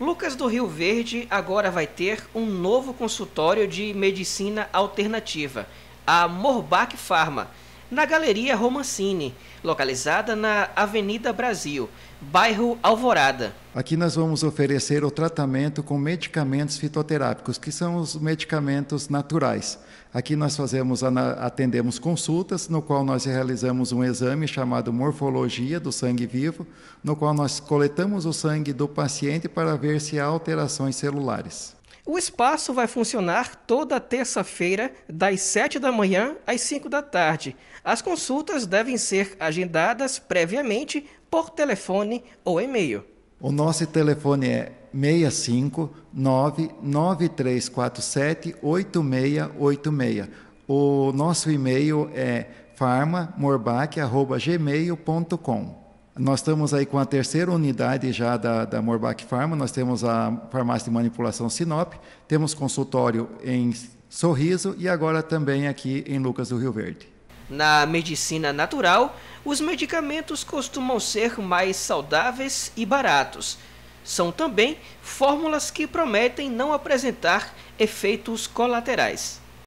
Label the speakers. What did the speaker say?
Speaker 1: Lucas do Rio Verde agora vai ter um novo consultório de medicina alternativa, a Morbac Pharma, na Galeria Romancini, localizada na Avenida Brasil, bairro Alvorada.
Speaker 2: Aqui nós vamos oferecer o tratamento com medicamentos fitoterápicos, que são os medicamentos naturais. Aqui nós fazemos, atendemos consultas, no qual nós realizamos um exame chamado morfologia do sangue vivo, no qual nós coletamos o sangue do paciente para ver se há alterações celulares.
Speaker 1: O espaço vai funcionar toda terça-feira, das 7 da manhã às 5 da tarde. As consultas devem ser agendadas previamente por telefone ou e-mail.
Speaker 2: O nosso telefone é 65 99347 8686. O nosso e-mail é farmamorbac.gmail.com. Nós estamos aí com a terceira unidade já da, da Morbac Pharma, nós temos a farmácia de manipulação Sinop, temos consultório em Sorriso e agora também aqui em Lucas do Rio Verde.
Speaker 1: Na medicina natural, os medicamentos costumam ser mais saudáveis e baratos. São também fórmulas que prometem não apresentar efeitos colaterais.